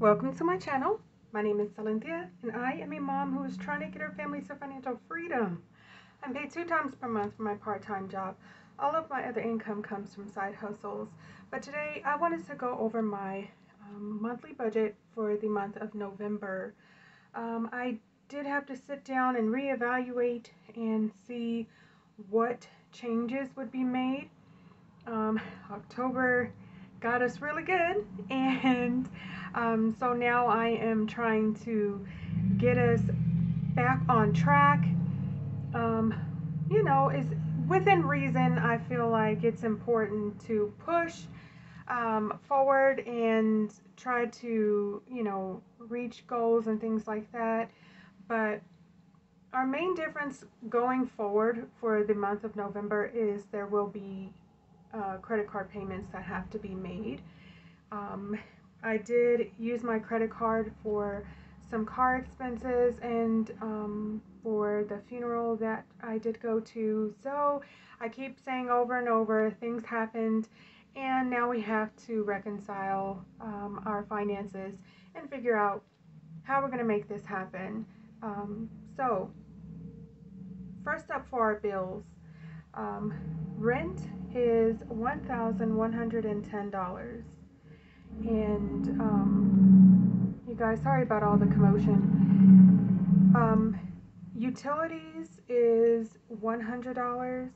Welcome to my channel. My name is Cynthia, and I am a mom who is trying to get her family to financial freedom. I'm paid two times per month for my part-time job. All of my other income comes from side hustles. But today I wanted to go over my um, monthly budget for the month of November. Um, I did have to sit down and reevaluate and see what changes would be made. Um, October got us really good and um, so now I am trying to get us back on track um, you know is within reason I feel like it's important to push um, forward and try to you know reach goals and things like that but our main difference going forward for the month of November is there will be uh, credit card payments that have to be made. Um, I did use my credit card for some car expenses and um, for the funeral that I did go to. So I keep saying over and over things happened, and now we have to reconcile um, our finances and figure out how we're going to make this happen. Um, so, first up for our bills um, rent is $1,110. And um, you guys, sorry about all the commotion. Um, utilities is $100.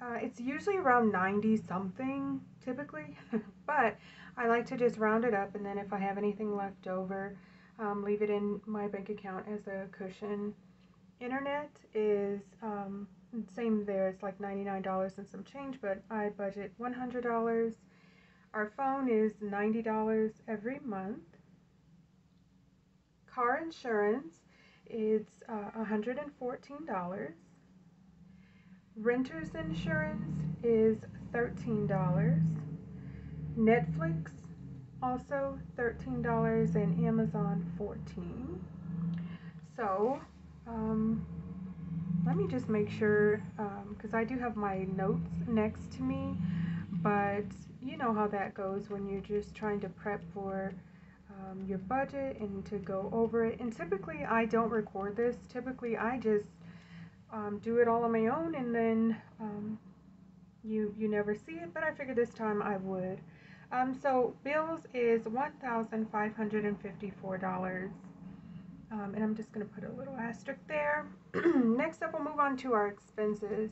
Uh, it's usually around 90 something typically, but I like to just round it up and then if I have anything left over, um, leave it in my bank account as a cushion. Internet is um, same there, it's like $99 and some change, but I budget $100. Our phone is $90 every month. Car insurance is uh, $114. Renter's insurance is $13. Netflix also $13 and Amazon 14 so um, let me just make sure because um, I do have my notes next to me but you know how that goes when you're just trying to prep for um, your budget and to go over it and typically I don't record this typically I just um, do it all on my own and then um, you you never see it but I figured this time I would um, so bills is $1,554 um, and I'm just going to put a little asterisk there. Next up, we'll move on to our expenses.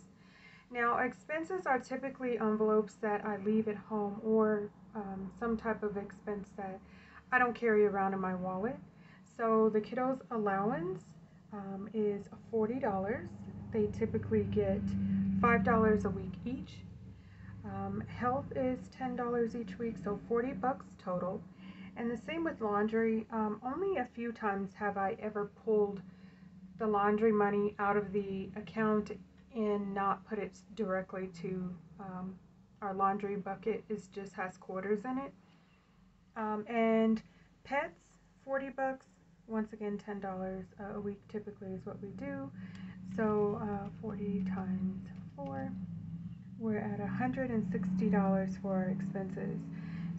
Now, expenses are typically envelopes that I leave at home or um, some type of expense that I don't carry around in my wallet. So the kiddos' allowance um, is $40. They typically get $5 a week each. Um, health is $10 each week, so 40 bucks total. And the same with laundry. Um, only a few times have I ever pulled the laundry money out of the account and not put it directly to um, our laundry bucket. It just has quarters in it. Um, and pets, 40 bucks. Once again, $10 a week typically is what we do. So uh, 40 times 4, we're at $160 for our expenses.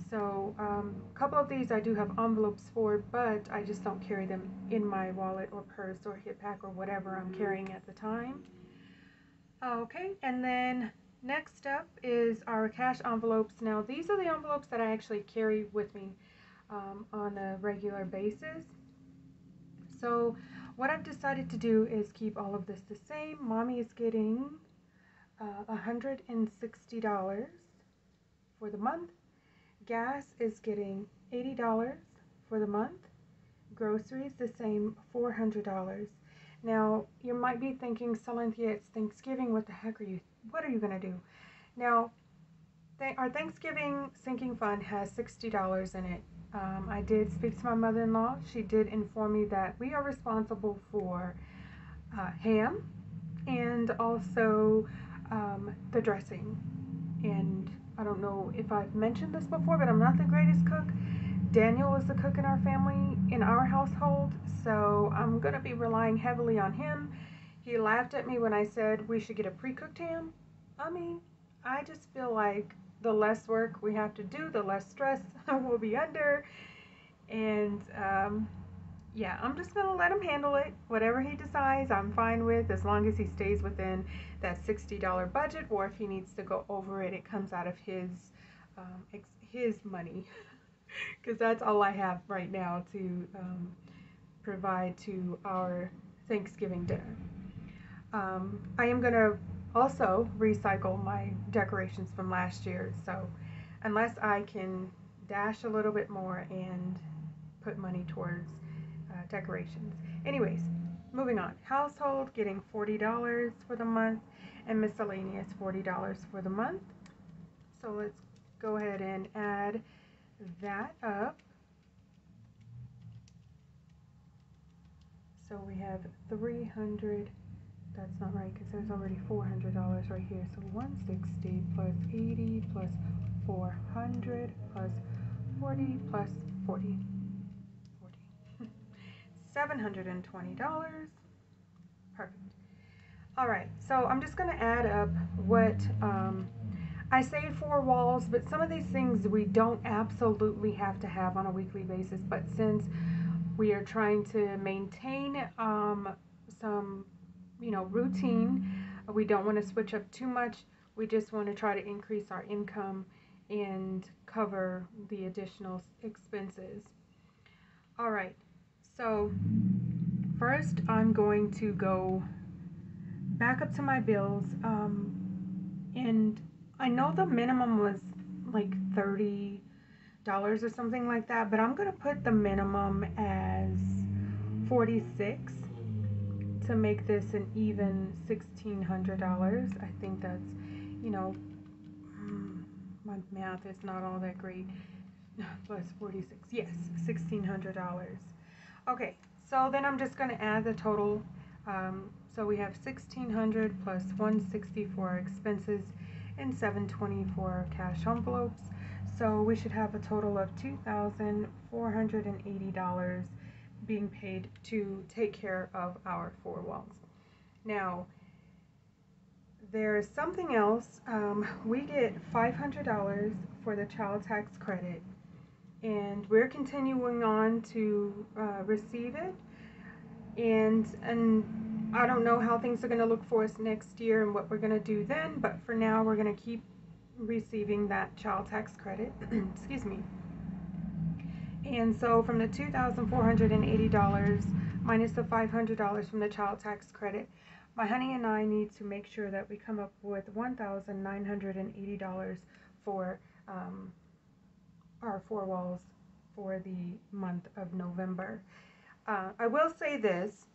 So um, a couple of these I do have envelopes for, but I just don't carry them in my wallet or purse or hip pack or whatever I'm carrying at the time. Okay, and then next up is our cash envelopes. Now these are the envelopes that I actually carry with me um, on a regular basis. So what I've decided to do is keep all of this the same. Mommy is getting uh, $160 for the month Gas is getting $80 for the month. Groceries, the same, $400. Now, you might be thinking, Cynthia, it's Thanksgiving. What the heck are you, what are you going to do? Now, th our Thanksgiving sinking fund has $60 in it. Um, I did speak to my mother-in-law. She did inform me that we are responsible for uh, ham and also um, the dressing and I don't know if I've mentioned this before, but I'm not the greatest cook. Daniel is the cook in our family, in our household, so I'm going to be relying heavily on him. He laughed at me when I said we should get a pre-cooked ham. I mean, I just feel like the less work we have to do, the less stress we'll be under. And um, yeah, I'm just going to let him handle it. Whatever he decides, I'm fine with as long as he stays within that $60 budget or if he needs to go over it, it comes out of his um, his money because that's all I have right now to um, provide to our Thanksgiving dinner. Um, I am going to also recycle my decorations from last year, so unless I can dash a little bit more and put money towards uh, decorations. Anyways, moving on. Household getting $40 for the month and miscellaneous $40 for the month. So let's go ahead and add that up. So we have 300, that's not right because there's already $400 right here. So 160 plus 80 plus 400 plus 40 plus 40. 40. $720. Perfect. All right, so I'm just going to add up what um, I say four walls, but some of these things we don't absolutely have to have on a weekly basis. But since we are trying to maintain um, some, you know, routine, we don't want to switch up too much. We just want to try to increase our income and cover the additional expenses. All right, so first I'm going to go back up to my bills um, and I know the minimum was like thirty dollars or something like that, but I'm gonna put the minimum as forty six to make this an even sixteen hundred dollars. I think that's you know mm, my math is not all that great. Plus forty six, yes, sixteen hundred dollars. Okay, so then I'm just gonna add the total. Um, so we have sixteen hundred plus one sixty for expenses and 724 cash envelopes. So we should have a total of $2,480 being paid to take care of our four walls. Now, there's something else. Um, we get $500 for the child tax credit, and we're continuing on to uh, receive it. And, and I don't know how things are going to look for us next year and what we're going to do then, but for now we're going to keep receiving that child tax credit. Excuse me. And so from the $2,480 minus the $500 from the child tax credit, my honey and I need to make sure that we come up with $1,980 for um, our four walls for the month of November. Uh, I will say this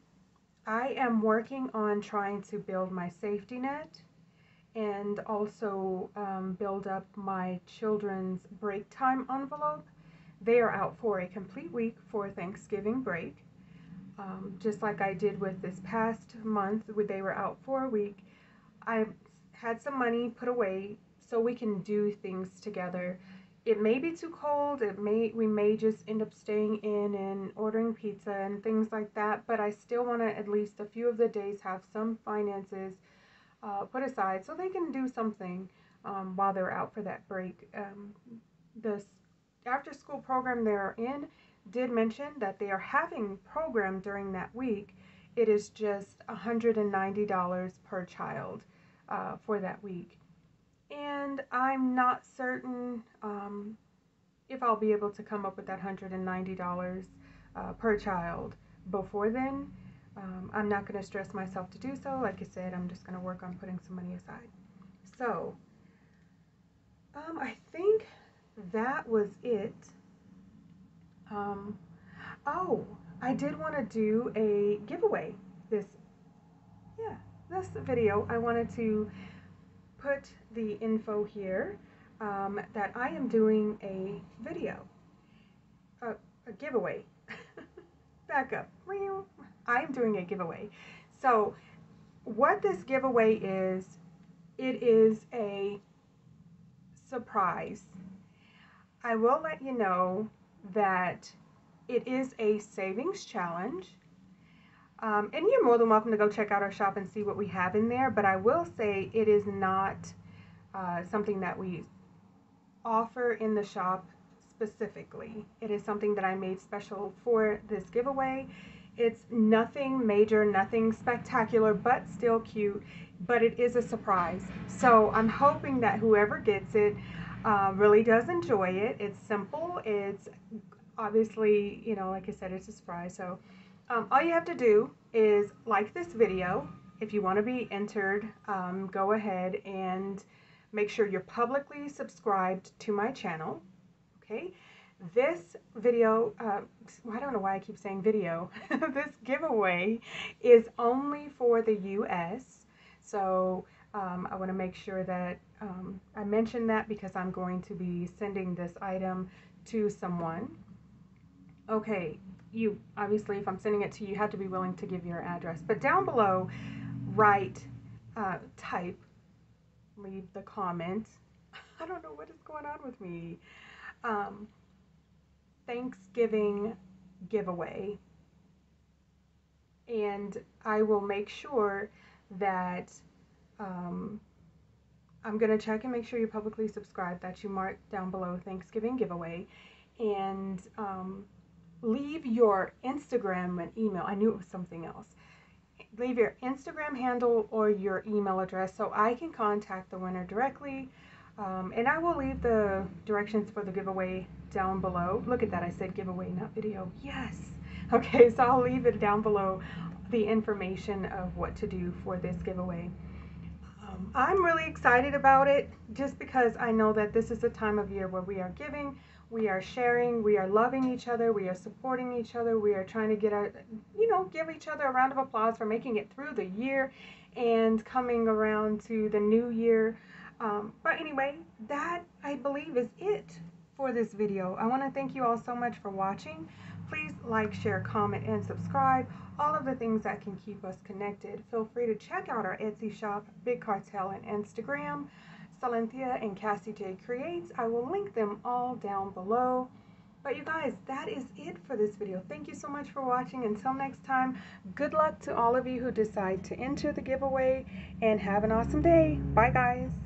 I am working on trying to build my safety net and also um, build up my children's break time envelope. They are out for a complete week for Thanksgiving break. Um, just like I did with this past month, they were out for a week. I had some money put away so we can do things together it may be too cold. It may we may just end up staying in and ordering pizza and things like that. But I still want to at least a few of the days have some finances uh, put aside so they can do something um, while they're out for that break. Um, the after school program they're in did mention that they are having program during that week. It is just $190 per child uh, for that week and I'm not certain um, if I'll be able to come up with that $190 uh, per child before then. Um, I'm not going to stress myself to do so. Like I said, I'm just going to work on putting some money aside. So, um, I think that was it. Um, oh, I did want to do a giveaway this, yeah, this video. I wanted to put the info here um, that I am doing a video, a, a giveaway. Back up. I am doing a giveaway. So, what this giveaway is, it is a surprise. I will let you know that it is a savings challenge. Um, and you're more than welcome to go check out our shop and see what we have in there. But I will say it is not uh, something that we offer in the shop specifically. It is something that I made special for this giveaway. It's nothing major, nothing spectacular, but still cute, but it is a surprise. So I'm hoping that whoever gets it uh, really does enjoy it. It's simple. It's obviously, you know, like I said, it's a surprise. So um, all you have to do is like this video. If you want to be entered, um, go ahead and make sure you're publicly subscribed to my channel. Okay. This video, uh, I don't know why I keep saying video. this giveaway is only for the U.S. So um, I want to make sure that um, I mention that because I'm going to be sending this item to someone. Okay, you obviously, if I'm sending it to you, you have to be willing to give your address. But down below, write, uh, type, leave the comment. I don't know what is going on with me. Um, Thanksgiving giveaway. And I will make sure that um, I'm going to check and make sure you're publicly subscribed, that you mark down below Thanksgiving giveaway. And um, leave your Instagram and email. I knew it was something else. Leave your Instagram handle or your email address so I can contact the winner directly. Um, and I will leave the directions for the giveaway down below. Look at that, I said giveaway, not video. Yes. Okay, so I'll leave it down below the information of what to do for this giveaway. Um, I'm really excited about it just because I know that this is a time of year where we are giving, we are sharing, we are loving each other, we are supporting each other, we are trying to get our, you know, give each other a round of applause for making it through the year and coming around to the new year. Um, but anyway, that I believe is it for this video. I want to thank you all so much for watching. Please like, share, comment, and subscribe. All of the things that can keep us connected. Feel free to check out our Etsy shop, Big Cartel, and Instagram, Silynthia and Cassie J Creates. I will link them all down below. But you guys, that is it for this video. Thank you so much for watching. Until next time, good luck to all of you who decide to enter the giveaway and have an awesome day. Bye guys.